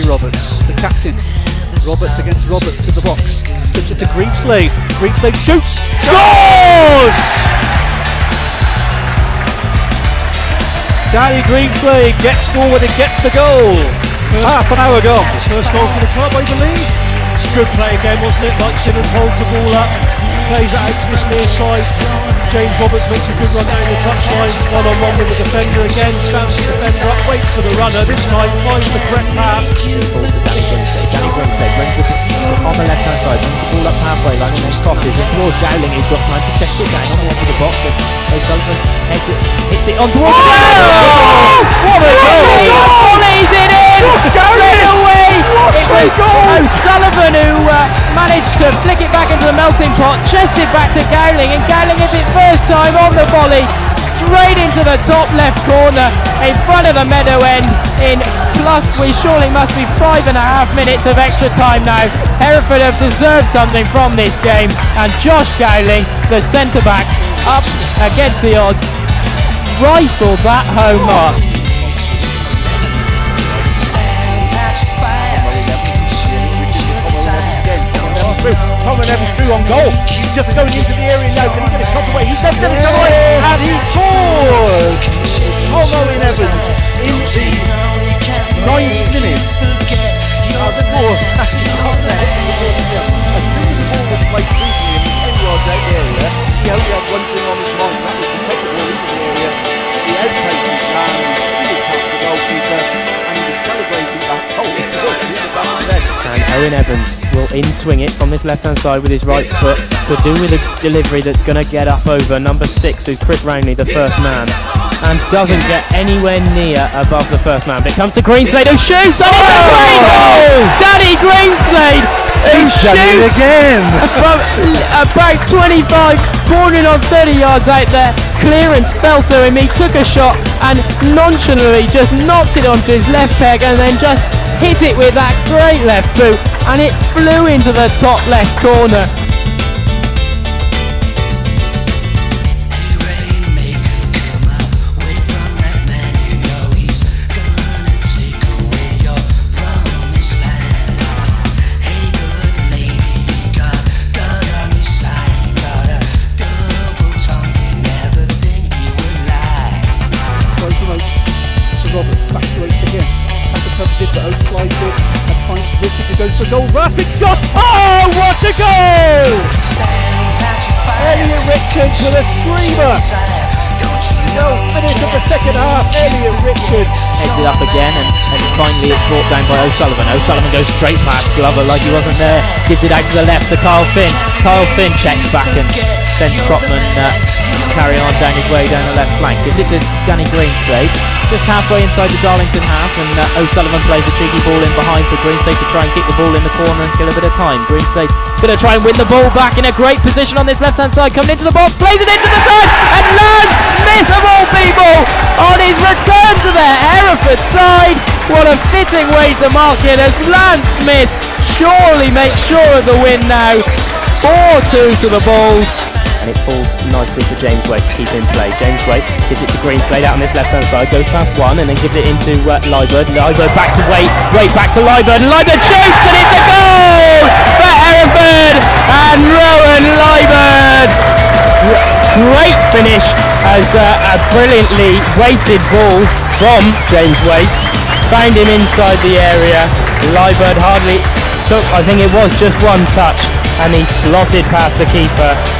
Gary Roberts, the captain. Roberts against Roberts to the box. Slips it to Greenslade. Greenslade shoots. Scores! Danny Greenslade gets forward and gets the goal. Half an hour gone. First goal for the club, I believe. Good play again, wasn't it? Mike Symons holds the ball up, plays it out to this near side. James Roberts makes a good run down the touchline, one on one with the defender again, stamps the defender up, waits for the runner. This time finds the correct pass. Hand side, ball up halfway line and then tosses it towards Gowling who's got time to check it down on the edge of the box and O'Sullivan heads it, hits it on towards the goal! What a goal! Volleys it in straight away. It was O'Sullivan who uh, managed to flick it back into the melting pot, chested back to Gowling, and Gowling hits it first time on the volley straight into the top left corner in front of the meadow end. In plus, we surely must be five and a half minutes of extra time now. Hereford have deserved something from this game, and Josh Gowling, the centre back, up against the odds, rifled that home mark. Colin Evans through on goal. He's just going into the area now. Can he get a shot away? He's left it away and he scores! Colin Evans in the one thing on his mind, that was to take the ball into the area. The outpatient man really past the goalkeeper and he was celebrating that goal. It was in the back of the net. And Owen Evans will in swing it from this left hand side with his right foot, but do with a delivery that's going to get up over number six, who's Chris Rownley, the first man, and doesn't get anywhere near above the first man. But it comes to Greenslade who shoots, Oh, it's a great goal! Danny Greenslade who shoots again! from about 25, bordering on 30 yards out there. Clearance fell to him. He took a shot and nonchalantly just knocked it onto his left peg and then just hit it with that great left boot and it flew into the top left corner. Goes for goal. Rapid shot! Oh, what a goal! Elliot Richards with a screamer! No finish of the second half. Elliot Richards. heads it up again, and, and finally it's brought down by O'Sullivan. O'Sullivan goes straight past Glover like he wasn't there, gives it out to the left to Carl Finn. Carl Finn checks back and sends Trotman uh, carry on down his way down the left flank. Gives it to Danny Greenslade, just halfway inside the Darlington half, and uh, O'Sullivan plays a cheeky ball in behind for Greenslade to try and kick the ball in the corner and kill a bit of time. Greenslade going to try and win the ball back in a great position on this left hand side, coming into the box, plays it into the side, and Lance Smith of all people on his return to the Hereford side. What a fitting way to mark it as Lance Smith surely makes sure of the win now. 4-2 to the Bulls. And it falls nicely for James Wade to keep in play. James Wade gives it to Greenslade out on this left hand side, goes past one and then gives it into uh, Liburd. Liburd back to Wade, Wade back to and Liburd shoots and it's a goal for Hereford and Rowan Liburd. Great finish as uh, a brilliantly weighted ball from James Wade found him inside the area. Liburd hardly took, I think it was just one touch, and he slotted past the keeper